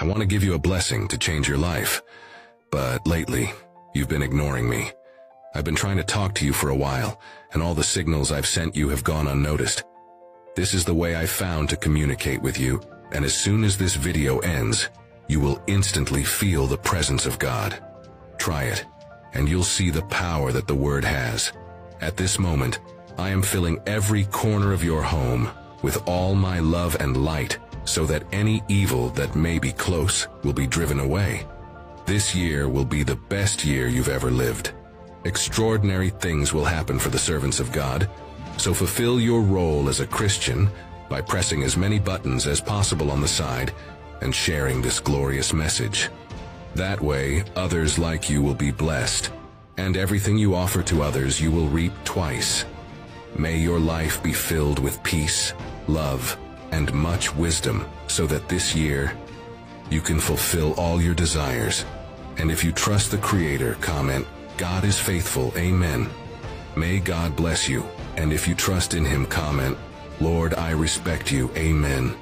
I want to give you a blessing to change your life. But lately, you've been ignoring me. I've been trying to talk to you for a while, and all the signals I've sent you have gone unnoticed. This is the way I found to communicate with you, and as soon as this video ends, you will instantly feel the presence of God. Try it, and you'll see the power that the Word has. At this moment, I am filling every corner of your home with all my love and light so that any evil that may be close will be driven away. This year will be the best year you've ever lived. Extraordinary things will happen for the servants of God, so fulfill your role as a Christian by pressing as many buttons as possible on the side and sharing this glorious message. That way, others like you will be blessed, and everything you offer to others you will reap twice. May your life be filled with peace, love, and much wisdom so that this year you can fulfill all your desires. And if you trust the Creator, comment, God is faithful, amen. May God bless you. And if you trust in Him, comment, Lord, I respect you, amen.